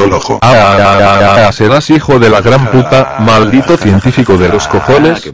Ah, ah, ah, ah, ah, serás hijo de la gran puta, maldito científico de los cojones.